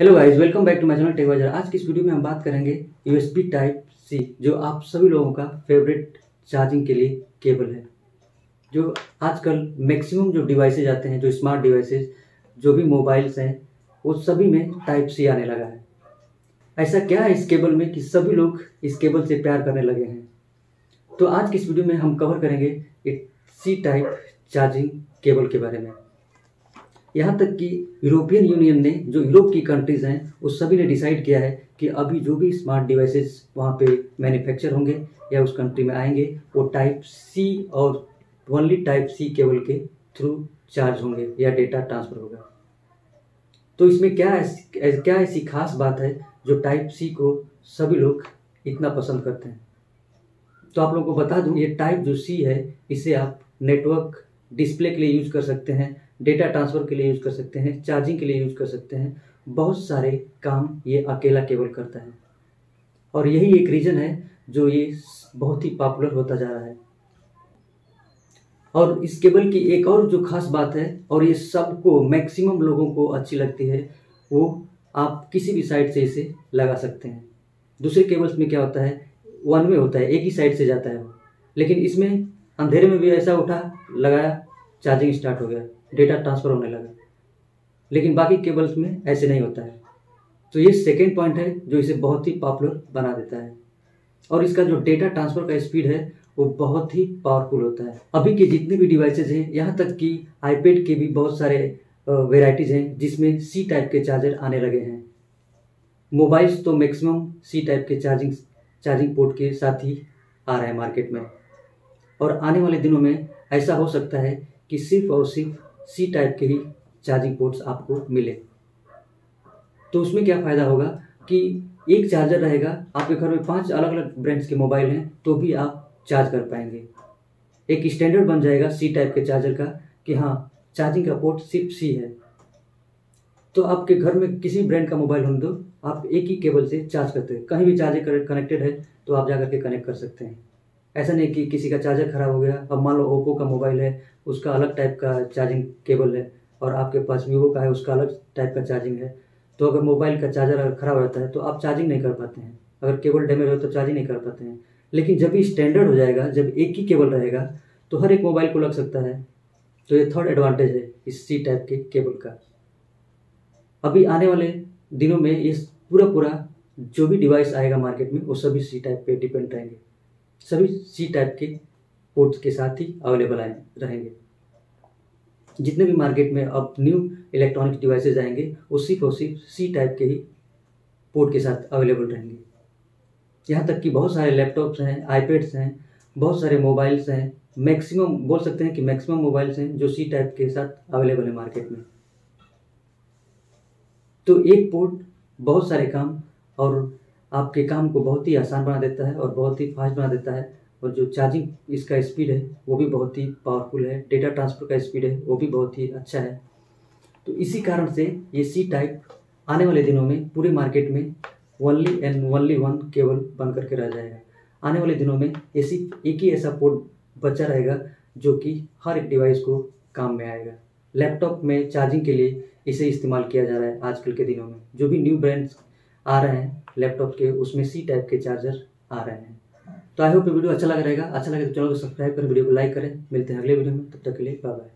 Hello guys welcome back to my channel Tech Bazaar आज की इस वीडियो में हम बात करेंगे यूएसबी टाइप सी जो आप सभी लोगों का फेवरेट चार्जिंग के लिए केबल है। जो आजकल मैक्सिमम जो डिवाइसेज आते हैं, जो स्मार्ट डिवाइसेज जो भी मोबाइल्स हैं, वो सभी में टाइप सी आने लगा है। ऐसा क्या है इस केबल में कि सभी लोग इस केबल से प्यार करने लगे हैं? तो आज की इस वीडियो में हम कवर करेंगे सी टाइप चार्जिंग केबल के बारे में। यहाँ तक कि यूरोपियन यूनियन ने जो यूरोप की कंट्रीज़ हैं, उस सभी ने डिसाइड किया है कि अभी जो भी स्मार्ट डिवाइसेस वहाँ पे मैन्युफैक्चर होंगे या उस कंट्री में आएँगे, वो टाइप सी और ओनली टाइप सी केबल के थ्रू चार्ज होंगे या डेटा ट्रांसफ़र होगा। तो इसमें क्या है क्या ऐसी खास बात है जो टाइप सी को सभी लोग इतना पसंद करते हैं? तो आप लोगों को बता दूँ, ये टाइप जो सी है, इसे आप नेटवर्क डिस्प्ले के लिए यूज़ कर सकते हैं। डेटा ट्रांसफ़र के लिए यूज़ कर सकते हैं, चार्जिंग के लिए यूज़ कर सकते हैं। बहुत सारे काम ये अकेला केबल करता है। और यही एक रीज़न है जो ये बहुत ही पॉपुलर होता जा रहा है। और इस केबल की एक और जो खास बात है, और ये सबको, मैक्सिमम लोगों को अच्छी लगती है, वो आप किसी भी साइड से इसे लगा सकते हैं। दूसरे केबल्स में क्या होता है, वन वे होता है, एक ही साइड से जाता है वो। लेकिन इसमें अंधेरे में भी ऐसा उठा, लगाया चार्जिंग स्टार्ट हो गया डेटा ट्रांसफ़र होने लगा। लेकिन बाकी केबल्स में ऐसे नहीं होता है। तो ये सेकेंड पॉइंट है जो इसे बहुत ही पॉपुलर बना देता है। और इसका जो डेटा ट्रांसफ़र का स्पीड है, वो बहुत ही पावरफुल होता है। अभी के जितने भी डिवाइसेज हैं, यहाँ तक कि आईपैड के भी बहुत सारे वेराइटीज़ हैं, जिसमें सी टाइप के चार्जर आने लगे हैं। मोबाइल्स तो मैक्सिमम सी टाइप के चार्जिंग चार्जिंग पोर्ट के साथ ही आ रहे हैं मार्केट में। और आने वाले दिनों में ऐसा हो सकता है कि सिर्फ़ और सिर्फ़ सी टाइप के ही चार्जिंग पोर्ट्स आपको मिले। तो उसमें क्या फ़ायदा होगा कि एक चार्जर रहेगा, आपके घर में पाँच अलग अलग ब्रांड्स के मोबाइल हैं तो भी आप चार्ज कर पाएँगे। एक स्टैंडर्ड बन जाएगा सी टाइप के चार्जर का कि हाँ चार्जिंग का पोर्ट सिर्फ़ सी है। तो आपके घर में किसी ब्रांड का मोबाइल होने दो, आप एक ही केबल से चार्ज करते हैं। कहीं भी चार्जर कनेक्टेड है तो आप जा करके कनेक्ट कर सकते हैं। ऐसा नहीं कि किसी का चार्जर खराब हो गया। अब मान लो ओप्पो का मोबाइल है, उसका अलग टाइप का चार्जिंग केबल है और आपके पास वीवो का है, उसका अलग टाइप का चार्जिंग है। तो अगर मोबाइल का चार्जर अगर खराब रहता है तो आप चार्जिंग नहीं कर पाते हैं। अगर केबल डैमेज हो तो चार्जिंग नहीं कर पाते हैं। लेकिन जब भी स्टैंडर्ड हो जाएगा, जब एक ही केबल रहेगा तो हर एक मोबाइल को लग सकता है। तो ये थर्ड एडवांटेज है इस सी टाइप के केबल का। अभी आने वाले दिनों में ये पूरा पूरा जो भी डिवाइस आएगा मार्केट में, वो सभी सी टाइप पे डिपेंड रहेंगे। सभी सी टाइप के पोर्ट्स के साथ ही अवेलेबल आए, रहेंगे। जितने भी मार्केट में अब न्यू इलेक्ट्रॉनिक डिवाइसेज आएँगे, वो सिर्फ़ और सिर्फ़ सी टाइप के ही पोर्ट के साथ अवेलेबल रहेंगे। यहाँ तक कि बहुत सारे लैपटॉप्स हैं आईपैड्स हैं, बहुत सारे मोबाइल्स हैं। मैक्सिमम बोल सकते हैं कि मैक्सिमम मोबाइल्स हैं जो सी टाइप के साथ अवेलेबल है मार्केट में। तो एक पोर्ट बहुत सारे काम और आपके काम को बहुत ही आसान बना देता है और बहुत ही फास्ट बना देता है। और जो चार्जिंग इसका स्पीड है, वो भी बहुत ही पावरफुल है। डेटा ट्रांसफ़र का स्पीड है, वो भी बहुत ही अच्छा है। तो इसी कारण से ये सी टाइप आने वाले दिनों में पूरे मार्केट में only and only one cable बन करके रह जाएगा। आने वाले दिनों में सिर्फ़ एक ही ऐसा पोर्ट बचा रहेगा जो कि हर एक डिवाइस को काम में आएगा। लैपटॉप में चार्जिंग के लिए इसे इस्तेमाल किया जा रहा है आजकल के दिनों में। जो भी न्यू ब्रांड्स आ रहे हैं लैपटॉप के उसमें सी टाइप के चार्जर आ रहे हैं। तो आई होप वीडियो अच्छा लग रहेगा। अच्छा लगे तो चैनल को सब्सक्राइब करें वीडियो को लाइक करें। मिलते हैं अगले वीडियो में, तब तक के लिए बाय बाय